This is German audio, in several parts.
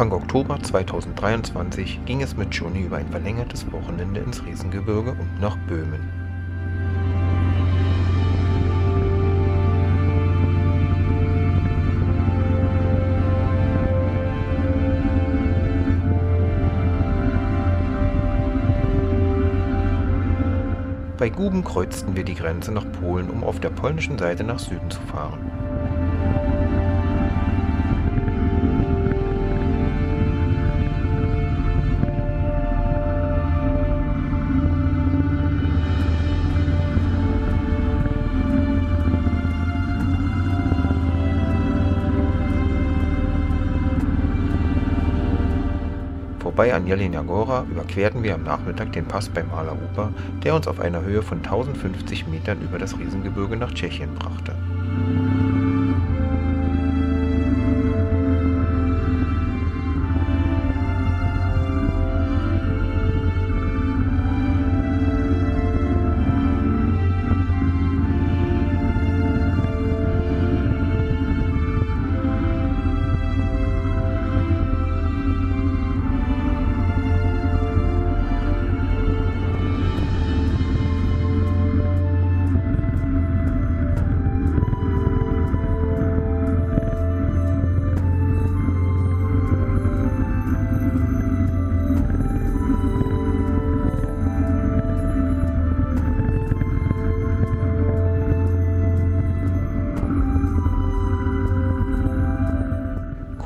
Anfang Oktober 2023 ging es mit Johnny über ein verlängertes Wochenende ins Riesengebirge und nach Böhmen. Bei Guben kreuzten wir die Grenze nach Polen, um auf der polnischen Seite nach Süden zu fahren. Vorbei an Jelenia Gora überquerten wir am Nachmittag den Pass bei Mala Upa, der uns auf einer Höhe von 1050 Metern über das Riesengebirge nach Tschechien brachte.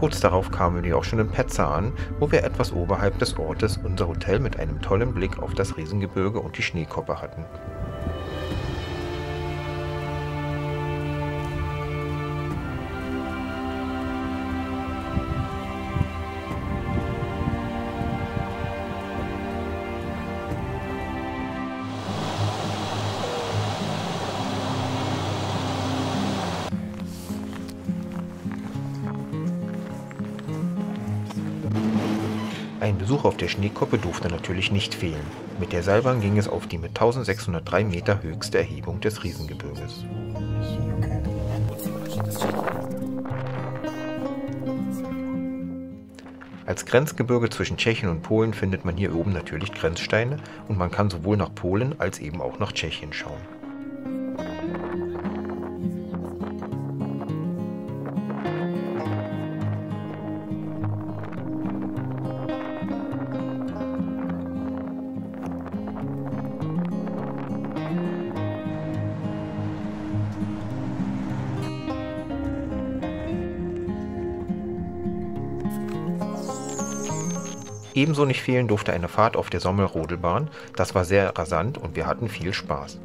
Kurz darauf kamen wir auch schon in Pezza an, wo wir etwas oberhalb des Ortes unser Hotel mit einem tollen Blick auf das Riesengebirge und die Schneekoppe hatten. Ein Besuch auf der Schneekoppe durfte natürlich nicht fehlen. Mit der Seilbahn ging es auf die mit 1603 Meter höchste Erhebung des Riesengebirges. Als Grenzgebirge zwischen Tschechien und Polen findet man hier oben natürlich Grenzsteine und man kann sowohl nach Polen als eben auch nach Tschechien schauen. Ebenso nicht fehlen durfte eine Fahrt auf der Sommelrodelbahn, das war sehr rasant und wir hatten viel Spaß.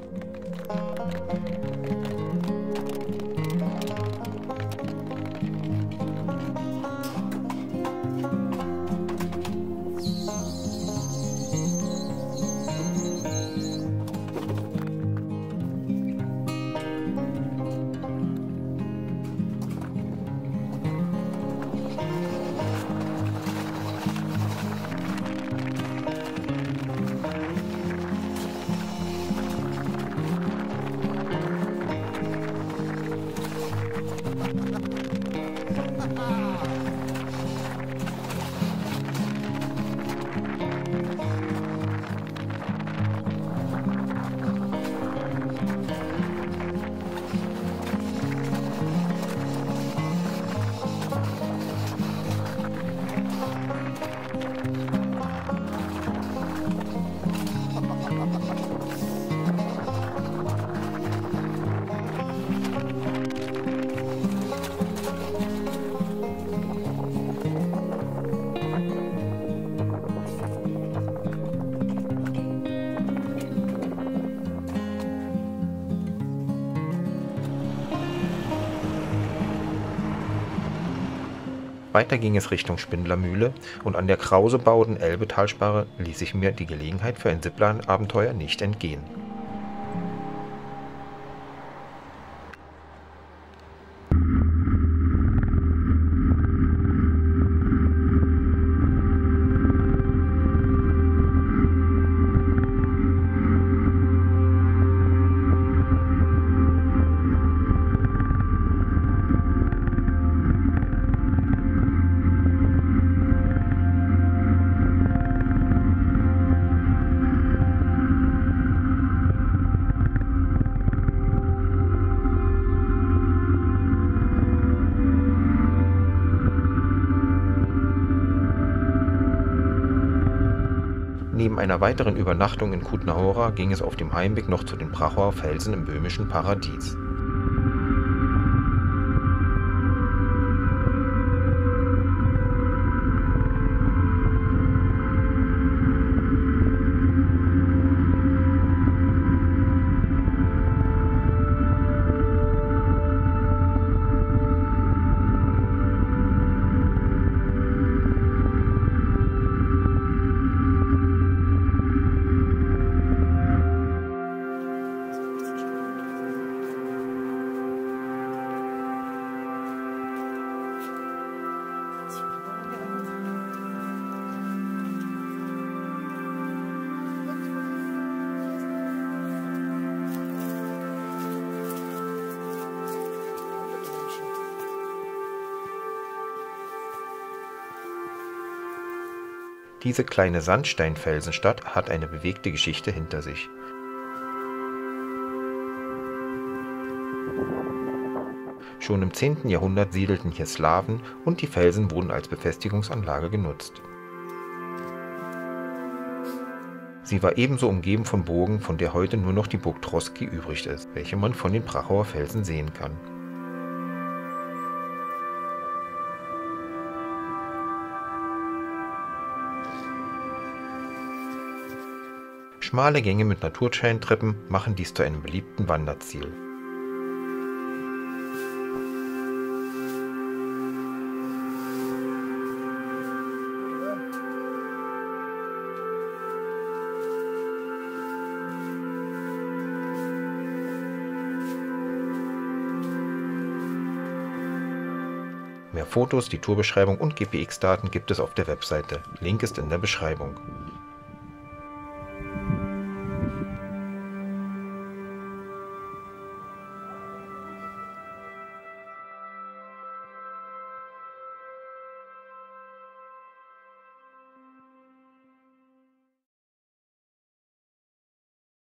Weiter ging es Richtung Spindlermühle und an der Krausebauden-Elbe-Talsperre ließ sich mir die Gelegenheit für ein Zipline-Abenteuer nicht entgehen. Einer weiteren Übernachtung in Kutna ging es auf dem Heimweg noch zu den Prachauer Felsen im böhmischen Paradies. Diese kleine Sandsteinfelsenstadt hat eine bewegte Geschichte hinter sich. Schon im 10. Jahrhundert siedelten hier Slawen und die Felsen wurden als Befestigungsanlage genutzt. Sie war ebenso umgeben von Burgen, von der heute nur noch die Burg Troski übrig ist, welche man von den Prachauer Felsen sehen kann. Schmale Gänge mit Naturscheintreppen machen dies zu einem beliebten Wanderziel. Mehr Fotos, die Tourbeschreibung und GPX-Daten gibt es auf der Webseite. Link ist in der Beschreibung.